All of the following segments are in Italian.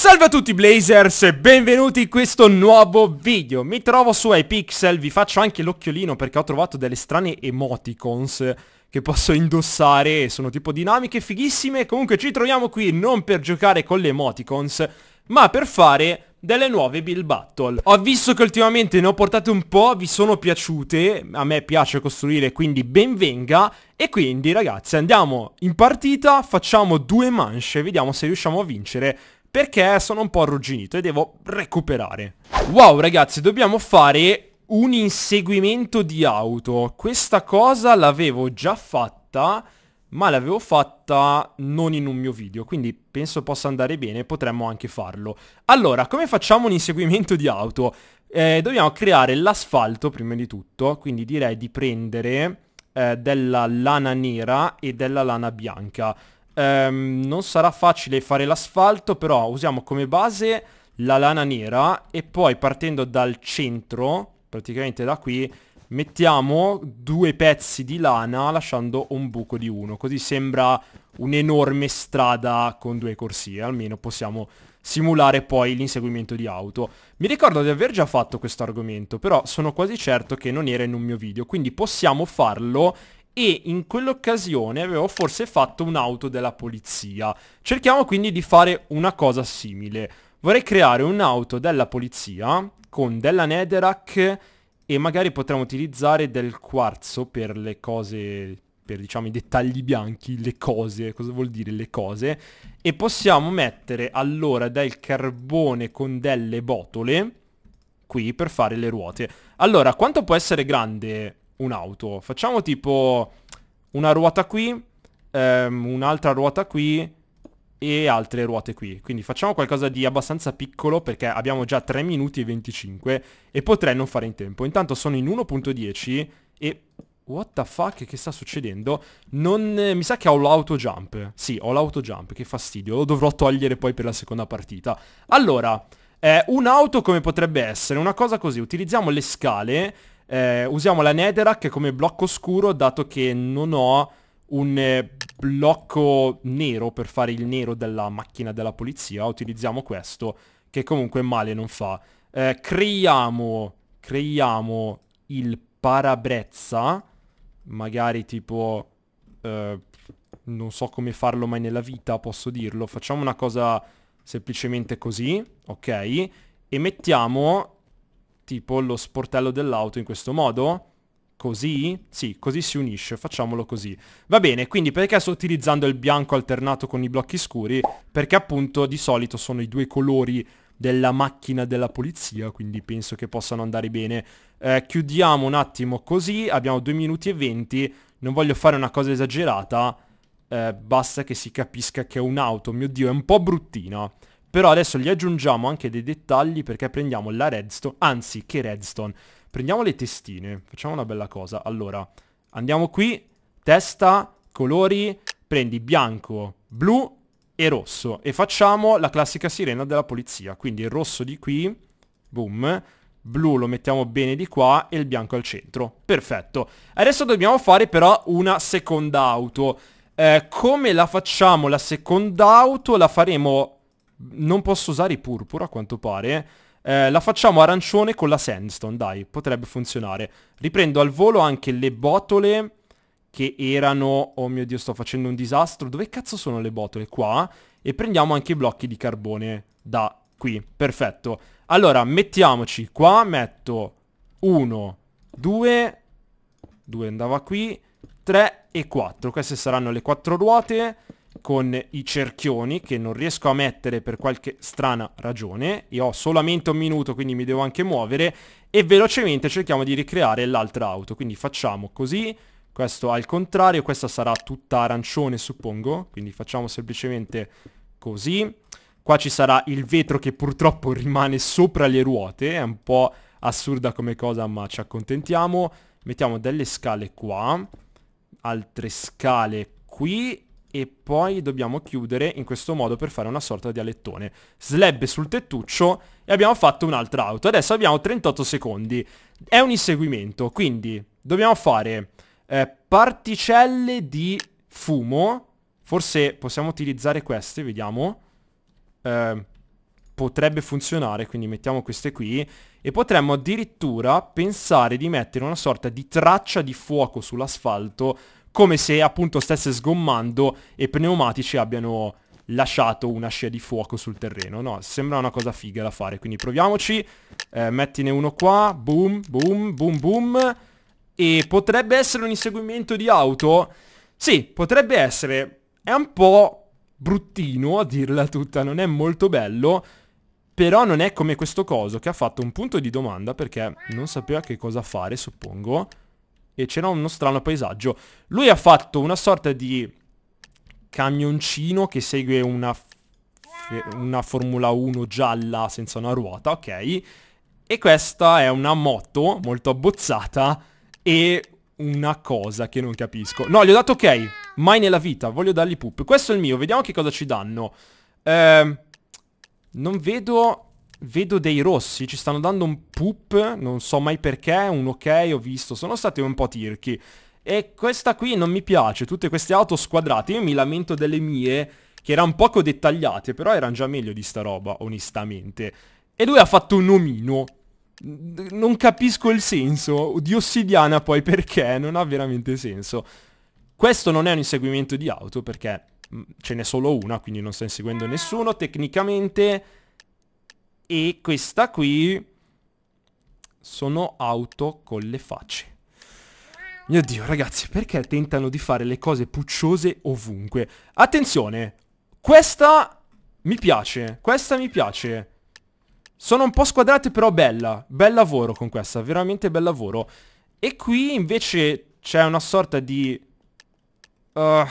Salve a tutti Blazers e benvenuti in questo nuovo video. Mi trovo su iPixel, vi faccio anche l'occhiolino perché ho trovato delle strane emoticons che posso indossare. Sono tipo dinamiche, fighissime. Comunque ci troviamo qui non per giocare con le emoticons Ma per fare delle nuove build battle. Ho visto che ultimamente ne ho portate un po', vi sono piaciute A me piace costruire quindi ben venga. E quindi ragazzi andiamo in partita, facciamo due manche Vediamo se riusciamo a vincere perché sono un po' arrugginito e devo recuperare. Wow ragazzi, dobbiamo fare un inseguimento di auto. Questa cosa l'avevo già fatta, ma l'avevo fatta non in un mio video, quindi penso possa andare bene, potremmo anche farlo. Allora, come facciamo un inseguimento di auto? Eh, dobbiamo creare l'asfalto prima di tutto, quindi direi di prendere eh, della lana nera e della lana bianca. Um, non sarà facile fare l'asfalto, però usiamo come base la lana nera e poi partendo dal centro, praticamente da qui, mettiamo due pezzi di lana lasciando un buco di uno. Così sembra un'enorme strada con due corsie, almeno possiamo simulare poi l'inseguimento di auto. Mi ricordo di aver già fatto questo argomento, però sono quasi certo che non era in un mio video, quindi possiamo farlo e in quell'occasione avevo forse fatto un'auto della polizia. Cerchiamo quindi di fare una cosa simile. Vorrei creare un'auto della polizia con della netherrack e magari potremmo utilizzare del quarzo per le cose, per diciamo i dettagli bianchi, le cose, cosa vuol dire le cose, e possiamo mettere allora del carbone con delle botole qui per fare le ruote. Allora, quanto può essere grande un'auto. Facciamo tipo una ruota qui, ehm, un'altra ruota qui e altre ruote qui. Quindi facciamo qualcosa di abbastanza piccolo perché abbiamo già 3 minuti e 25 e potrei non fare in tempo. Intanto sono in 1.10 e... What the fuck? Che sta succedendo? Non... Eh, mi sa che ho l'auto jump. Sì, ho l'auto jump, che fastidio. Lo dovrò togliere poi per la seconda partita. Allora, eh, un'auto come potrebbe essere? Una cosa così, utilizziamo le scale eh, usiamo la netherrack come blocco scuro dato che non ho un eh, blocco nero per fare il nero della macchina della polizia. Utilizziamo questo che comunque male non fa. Eh, creiamo, creiamo il parabrezza, magari tipo... Eh, non so come farlo mai nella vita, posso dirlo. Facciamo una cosa semplicemente così, ok? E mettiamo tipo lo sportello dell'auto in questo modo? Così? Sì, così si unisce, facciamolo così. Va bene, quindi perché sto utilizzando il bianco alternato con i blocchi scuri? Perché appunto di solito sono i due colori della macchina della polizia, quindi penso che possano andare bene. Eh, chiudiamo un attimo così, abbiamo 2 minuti e 20, non voglio fare una cosa esagerata, eh, basta che si capisca che è un'auto, mio dio, è un po' bruttina. Però adesso gli aggiungiamo anche dei dettagli perché prendiamo la redstone, anzi che redstone, prendiamo le testine, facciamo una bella cosa. Allora, andiamo qui, testa, colori, prendi bianco, blu e rosso e facciamo la classica sirena della polizia. Quindi il rosso di qui, boom, blu lo mettiamo bene di qua e il bianco al centro. Perfetto. Adesso dobbiamo fare però una seconda auto. Eh, come la facciamo la seconda auto? La faremo non posso usare i purpura a quanto pare. Eh, la facciamo arancione con la sandstone, dai, potrebbe funzionare. Riprendo al volo anche le botole che erano... Oh mio Dio, sto facendo un disastro. Dove cazzo sono le botole? Qua. E prendiamo anche i blocchi di carbone da qui. Perfetto. Allora, mettiamoci qua. Metto 1, 2, 2 andava qui, 3 e 4. Queste saranno le quattro ruote con i cerchioni che non riesco a mettere per qualche strana ragione. E ho solamente un minuto quindi mi devo anche muovere e velocemente cerchiamo di ricreare l'altra auto. Quindi facciamo così. Questo al contrario questa sarà tutta arancione suppongo. Quindi facciamo semplicemente così. Qua ci sarà il vetro che purtroppo rimane sopra le ruote. È un po' assurda come cosa ma ci accontentiamo. Mettiamo delle scale qua altre scale qui e poi dobbiamo chiudere in questo modo per fare una sorta di alettone. Slab sul tettuccio e abbiamo fatto un'altra auto. Adesso abbiamo 38 secondi. È un inseguimento, quindi dobbiamo fare eh, particelle di fumo. Forse possiamo utilizzare queste, vediamo. Eh, potrebbe funzionare, quindi mettiamo queste qui, e potremmo addirittura pensare di mettere una sorta di traccia di fuoco sull'asfalto, come se appunto stesse sgommando e pneumatici abbiano lasciato una scia di fuoco sul terreno. No, sembra una cosa figa da fare, quindi proviamoci. Eh, mettine uno qua, boom, boom, boom, boom. E potrebbe essere un inseguimento di auto? Sì, potrebbe essere. È un po' bruttino, a dirla tutta, non è molto bello. Però non è come questo coso che ha fatto un punto di domanda perché non sapeva che cosa fare, suppongo. E c'era uno strano paesaggio. Lui ha fatto una sorta di camioncino che segue una, una Formula 1 gialla senza una ruota, ok? E questa è una moto molto abbozzata e una cosa che non capisco. No, gli ho dato ok, mai nella vita, voglio dargli poop. Questo è il mio, vediamo che cosa ci danno. Eh, non vedo... Vedo dei rossi, ci stanno dando un poop, non so mai perché, un ok ho visto, sono stati un po' tirchi. E questa qui non mi piace, tutte queste auto squadrate. Io mi lamento delle mie, che erano poco dettagliate, però erano già meglio di sta roba, onestamente. E lui ha fatto un omino. Non capisco il senso. Di ossidiana poi perché? Non ha veramente senso. Questo non è un inseguimento di auto perché mm, ce n'è solo una, quindi non sta inseguendo nessuno tecnicamente. E questa qui sono auto con le facce. Mio Dio, ragazzi, perché tentano di fare le cose pucciose ovunque? Attenzione, questa mi piace, questa mi piace. Sono un po' squadrate però bella, bel lavoro con questa, veramente bel lavoro. E qui invece c'è una sorta di... Uh,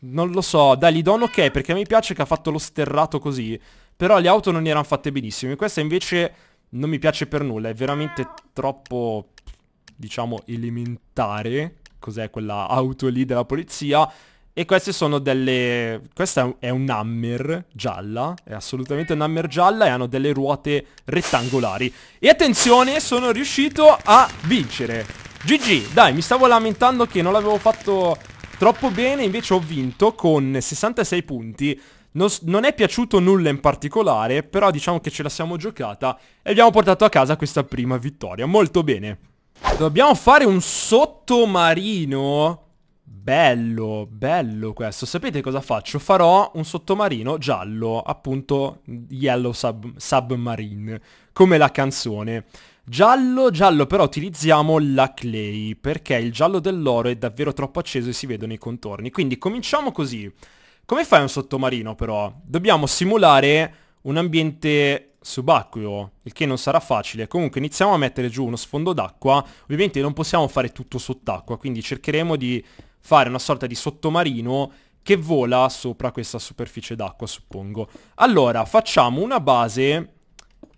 non lo so, dai, gli do un ok perché mi piace che ha fatto lo sterrato così. Però le auto non erano fatte benissimo. Questa invece non mi piace per nulla, è veramente troppo diciamo, elementare. Cos'è quella auto lì della polizia? E queste sono delle... Questa è un Hammer gialla, è assolutamente un Hammer gialla e hanno delle ruote rettangolari. E attenzione, sono riuscito a vincere. GG, dai, mi stavo lamentando che non l'avevo fatto troppo bene, invece ho vinto con 66 punti. Non, non, è piaciuto nulla in particolare, però diciamo che ce la siamo giocata e abbiamo portato a casa questa prima vittoria. Molto bene. Dobbiamo fare un sottomarino. Bello, bello questo. Sapete cosa faccio? Farò un sottomarino giallo, appunto Yellow sub Submarine, come la canzone. Giallo, giallo, però utilizziamo la clay, perché il giallo dell'oro è davvero troppo acceso e si vedono i contorni. Quindi cominciamo così. Come fai un sottomarino però? Dobbiamo simulare un ambiente subacqueo, il che non sarà facile. Comunque iniziamo a mettere giù uno sfondo d'acqua. Ovviamente non possiamo fare tutto sott'acqua, quindi cercheremo di fare una sorta di sottomarino che vola sopra questa superficie d'acqua, suppongo. Allora, facciamo una base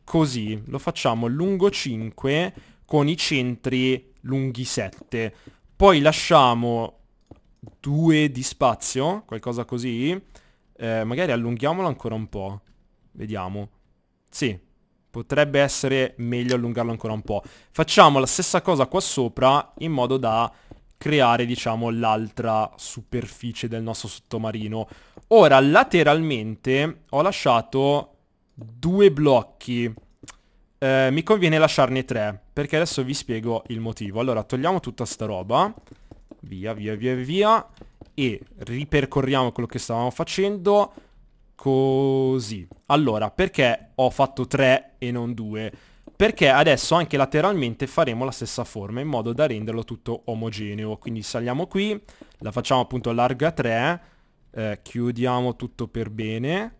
così, lo facciamo lungo 5 con i centri lunghi 7. Poi lasciamo 2 di spazio, qualcosa così. Eh, magari allunghiamolo ancora un po'. Vediamo. Sì, potrebbe essere meglio allungarlo ancora un po'. Facciamo la stessa cosa qua sopra in modo da creare, diciamo, l'altra superficie del nostro sottomarino. Ora, lateralmente ho lasciato due blocchi. Eh, mi conviene lasciarne tre, perché adesso vi spiego il motivo. Allora, togliamo tutta sta roba. Via, via, via, via. E ripercorriamo quello che stavamo facendo Così. Allora, perché ho fatto 3 e non 2? Perché adesso anche lateralmente faremo la stessa forma in modo da renderlo tutto omogeneo. Quindi saliamo qui, la facciamo appunto larga 3, eh, chiudiamo tutto per bene,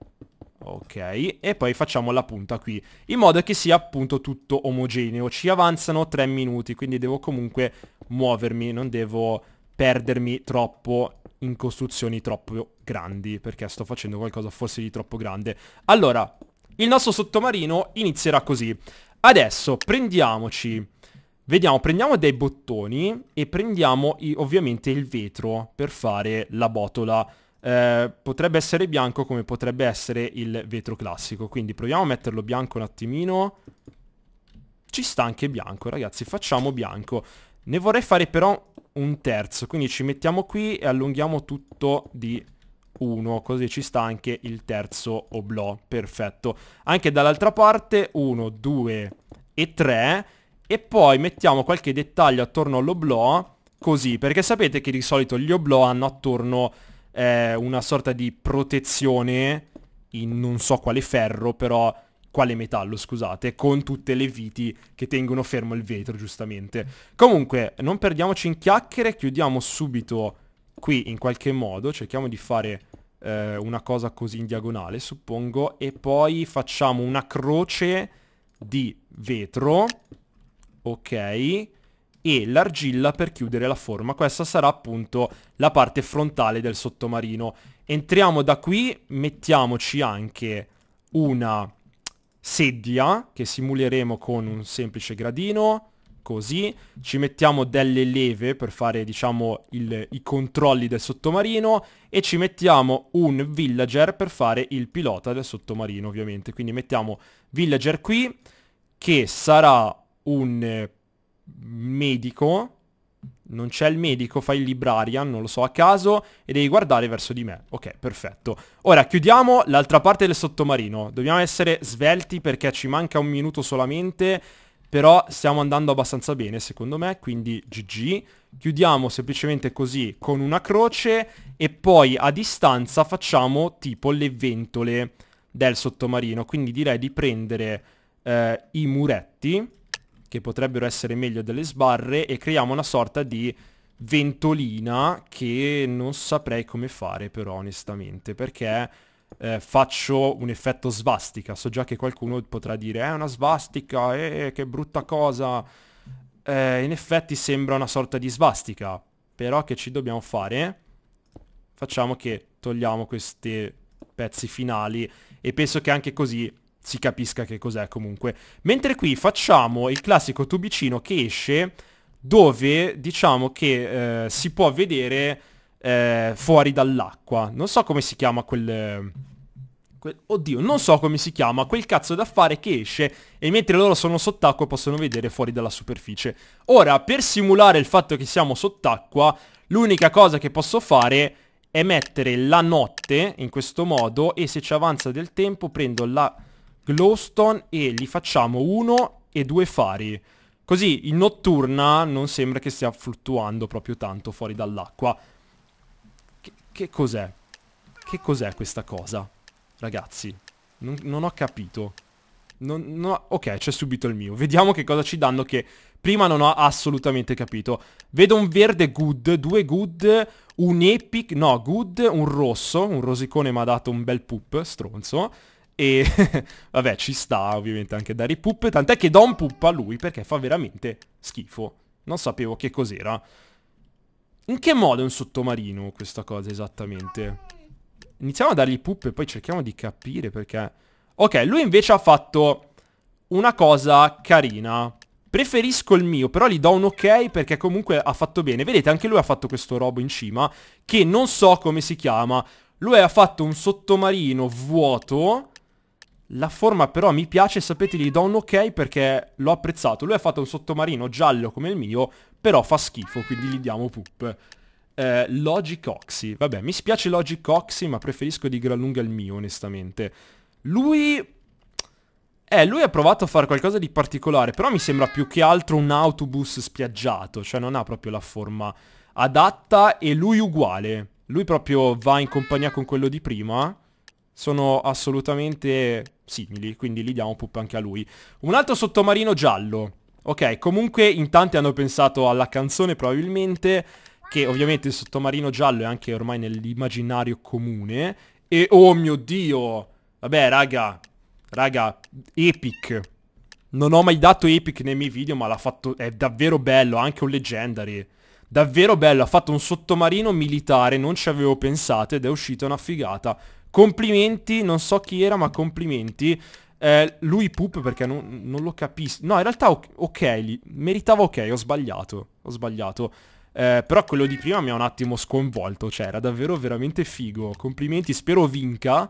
ok, e poi facciamo la punta qui, in modo che sia appunto tutto omogeneo. Ci avanzano 3 minuti, quindi devo comunque muovermi, non devo perdermi troppo in costruzioni troppo grandi, perché sto facendo qualcosa forse di troppo grande. Allora, il nostro sottomarino inizierà così. Adesso prendiamoci, vediamo, prendiamo dei bottoni e prendiamo i, ovviamente il vetro per fare la botola. Eh, potrebbe essere bianco come potrebbe essere il vetro classico, quindi proviamo a metterlo bianco un attimino. Ci sta anche bianco, ragazzi, facciamo bianco. Ne vorrei fare però un terzo, quindi ci mettiamo qui e allunghiamo tutto di 1, così ci sta anche il terzo oblò, perfetto. Anche dall'altra parte 1, 2 e 3 e poi mettiamo qualche dettaglio attorno all'oblò, così, perché sapete che di solito gli oblò hanno attorno eh, una sorta di protezione in non so quale ferro, però quale metallo, scusate, con tutte le viti che tengono fermo il vetro, giustamente. Comunque, non perdiamoci in chiacchiere, chiudiamo subito qui in qualche modo, cerchiamo di fare eh, una cosa così in diagonale, suppongo, e poi facciamo una croce di vetro, ok, e l'argilla per chiudere la forma. Questa sarà appunto la parte frontale del sottomarino. Entriamo da qui, mettiamoci anche una sedia che simuleremo con un semplice gradino così. Ci mettiamo delle leve per fare diciamo il, i controlli del sottomarino e ci mettiamo un villager per fare il pilota del sottomarino ovviamente. Quindi mettiamo villager qui che sarà un eh, medico non c'è il medico, fai il librarian, non lo so a caso, e devi guardare verso di me. Ok, perfetto. Ora, chiudiamo l'altra parte del sottomarino. Dobbiamo essere svelti perché ci manca un minuto solamente, però stiamo andando abbastanza bene, secondo me, quindi GG. Chiudiamo semplicemente così con una croce e poi a distanza facciamo tipo le ventole del sottomarino. Quindi direi di prendere eh, i muretti che potrebbero essere meglio delle sbarre e creiamo una sorta di ventolina che non saprei come fare però onestamente perché eh, faccio un effetto svastica. So già che qualcuno potrà dire è una svastica eh, che brutta cosa. Eh, in effetti sembra una sorta di svastica però che ci dobbiamo fare? Facciamo che togliamo questi pezzi finali e penso che anche così si capisca che cos'è comunque. Mentre qui facciamo il classico tubicino che esce dove diciamo che eh, si può vedere eh, fuori dall'acqua. Non so come si chiama quel... quel... Oddio, non so come si chiama quel cazzo d'affare che esce e mentre loro sono sott'acqua possono vedere fuori dalla superficie. Ora, per simulare il fatto che siamo sott'acqua, l'unica cosa che posso fare è mettere la notte in questo modo e se ci avanza del tempo prendo la glowstone e gli facciamo uno e due fari. Così in notturna non sembra che stia fluttuando proprio tanto fuori dall'acqua. Che, che cos'è? Che cos'è questa cosa? Ragazzi, non, non ho capito. Non, non ho... Ok, c'è subito il mio. Vediamo che cosa ci danno che prima non ho assolutamente capito. Vedo un verde good, due good, un epic, no, good, un rosso, un rosicone mi ha dato un bel poop, stronzo. E vabbè, ci sta ovviamente anche dare i puppe, tant'è che do un pup a lui perché fa veramente schifo. Non sapevo che cos'era. In che modo è un sottomarino questa cosa esattamente? Iniziamo a dargli puppe e poi cerchiamo di capire perché... Ok, lui invece ha fatto una cosa carina. Preferisco il mio, però gli do un ok perché comunque ha fatto bene. Vedete, anche lui ha fatto questo robo in cima, che non so come si chiama. Lui ha fatto un sottomarino vuoto la forma però mi piace, sapete, gli do un ok perché l'ho apprezzato. Lui ha fatto un sottomarino giallo come il mio, però fa schifo, quindi gli diamo poop. Eh, Logic Oxy. Vabbè, mi spiace Logic Oxy, ma preferisco di gran lunga il mio, onestamente. Lui... Eh, lui ha provato a fare qualcosa di particolare, però mi sembra più che altro un autobus spiaggiato, cioè non ha proprio la forma adatta e lui uguale. Lui proprio va in compagnia con quello di prima sono assolutamente simili, quindi gli diamo pup anche a lui. Un altro sottomarino giallo. Ok, comunque in tanti hanno pensato alla canzone probabilmente, che ovviamente il sottomarino giallo è anche ormai nell'immaginario comune. E oh mio dio! Vabbè, raga, raga, epic. Non ho mai dato epic nei miei video, ma l'ha fatto, è davvero bello, anche un legendary. Davvero bello, ha fatto un sottomarino militare, non ci avevo pensato ed è uscita una figata. Complimenti, non so chi era, ma complimenti. Eh, lui poop perché non, non lo capisco. No, in realtà ok, meritava ok, ho sbagliato. Ho sbagliato. Eh, però quello di prima mi ha un attimo sconvolto, cioè era davvero veramente figo. Complimenti, spero vinca.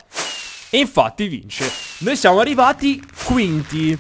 E infatti vince. Noi siamo arrivati quinti.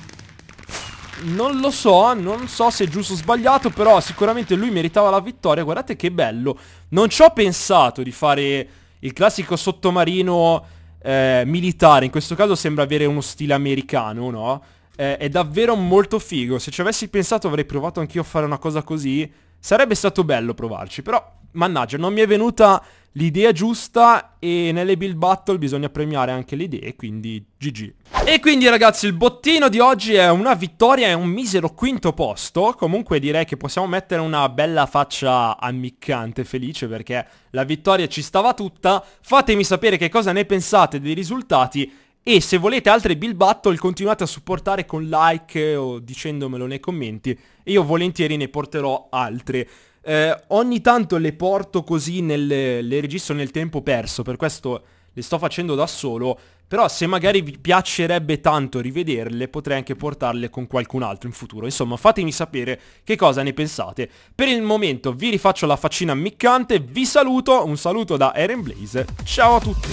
Non lo so, non so se è giusto o sbagliato, però sicuramente lui meritava la vittoria. Guardate che bello. Non ci ho pensato di fare il classico sottomarino eh, militare, in questo caso sembra avere uno stile americano, no? Eh, è davvero molto figo, se ci avessi pensato avrei provato anch'io a fare una cosa così, sarebbe stato bello provarci, però mannaggia, non mi è venuta l'idea giusta e nelle build battle bisogna premiare anche le idee, quindi GG. E quindi ragazzi il bottino di oggi è una vittoria e un misero quinto posto, comunque direi che possiamo mettere una bella faccia ammiccante, felice perché la vittoria ci stava tutta, fatemi sapere che cosa ne pensate dei risultati e se volete altre build battle continuate a supportare con like o dicendomelo nei commenti e io volentieri ne porterò altre. Eh, ogni tanto le porto così, nelle, le registro nel tempo perso, per questo le sto facendo da solo, però se magari vi piacerebbe tanto rivederle potrei anche portarle con qualcun altro in futuro. Insomma fatemi sapere che cosa ne pensate. Per il momento vi rifaccio la faccina ammiccante, vi saluto, un saluto da Eren Blaze, ciao a tutti!